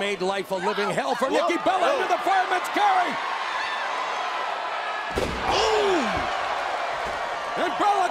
made life a living hell for Nikki Bella whoa. into the fireman's carry. Ooh! And Bella